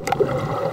you